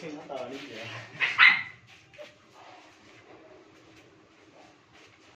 给他到了起